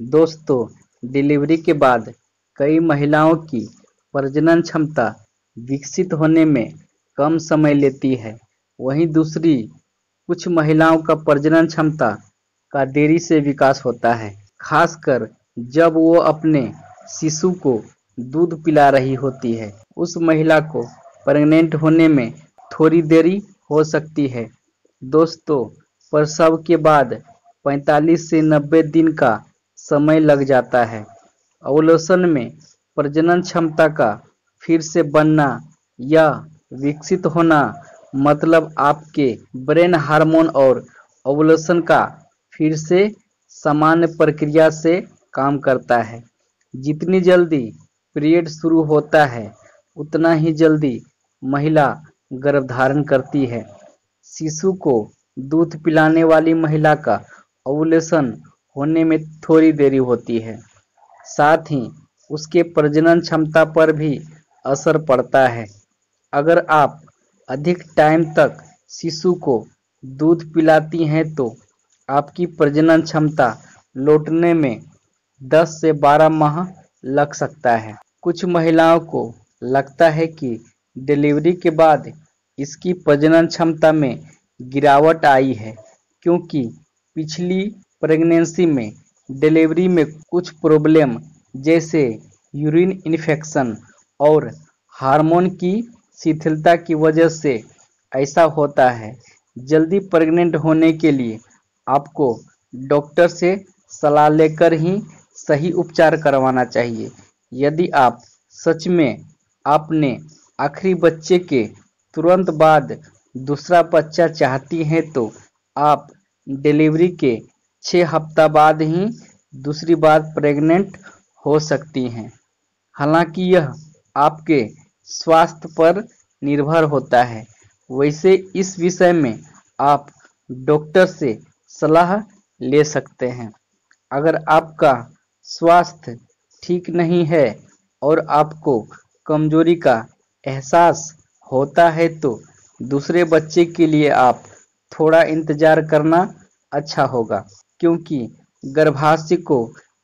दोस्तों, डिलीवरी के बाद कई महिलाओं की प्रजनन क्षमता विकसित होने में कम समय लेती है। वहीं दूसरी, कुछ महिलाओं का प्रजनन क्षमता का देरी से विकास होता है, खासकर जब वो अपने शिशु को दूध पिला रही होती है। उस महिला को प्रेग्नेंट होने में थोड़ी देरी हो सकती है। दोस्तों, प्रसव के बाद 45 से 90 दिन का समय लग जाता है। अवलोसन में प्रजनन क्षमता का फिर से बनना या विकसित होना मतलब आपके ब्रेन हार्मोन और ओवुलेशन का फिर से सामान्य प्रक्रिया से काम करता है। जितनी जल्दी पीरियड शुरू होता है, उतना ही जल्दी महिला गर्भधारण करती है। शिशु को दूध पिलाने वाली महिला का ओवुलेशन होने में थोड़ी देरी होती है। साथ ही उसके प्रजनन क्षमता पर भी असर पड़ता है। अगर आप अधिक टाइम तक शिशु को दूध पिलाती हैं तो आपकी प्रजनन क्षमता लौटने में 10 से 12 माह लग सकता है। कुछ महिलाओं को लगता है कि डिलीवरी के बाद इसकी प्रजनन क्षमता में गिरावट आई है, क्योंकि पिछली प्रेगनेंसी में, डिलीवरी में कुछ प्रॉब्लम, जैसे यूरिन इन्फेक्शन और हार्मोन की शिथिलता की वजह से ऐसा होता है। जल्दी प्रेग्नेंट होने के लिए आपको डॉक्टर से सलाह लेकर ही सही उपचार करवाना चाहिए। यदि आप सच में आपने आखिरी बच्चे के तुरंत बाद दूसरा बच्चा चाहती हैं तो आप डिलीवरी के छः हफ़्ता बाद ही दूसरी बार प्रेग्नेंट हो सकती हैं। हालाँकि यह आपके स्वास्थ्य पर निर्भर होता है। वैसे इस विषय में आप डॉक्टर से सलाह ले सकते हैं। अगर आपका स्वास्थ्य ठीक नहीं है और आपको कमज़ोरी का एहसास होता है तो दूसरे बच्चे के लिए आप थोड़ा इंतज़ार करना अच्छा होगा। क्योंकि गर्भाशय को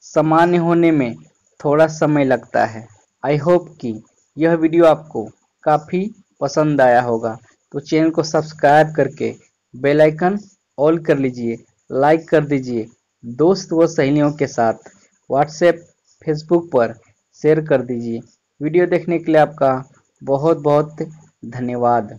सामान्य होने में थोड़ा समय लगता है। आई होप कि यह वीडियो आपको काफ़ी पसंद आया होगा। तो चैनल को सब्सक्राइब करके बेल आइकन ऑल कर लीजिए, लाइक कर दीजिए, दोस्त व सहेलियों के साथ व्हाट्सएप, फेसबुक पर शेयर कर दीजिए। वीडियो देखने के लिए आपका बहुत बहुत धन्यवाद।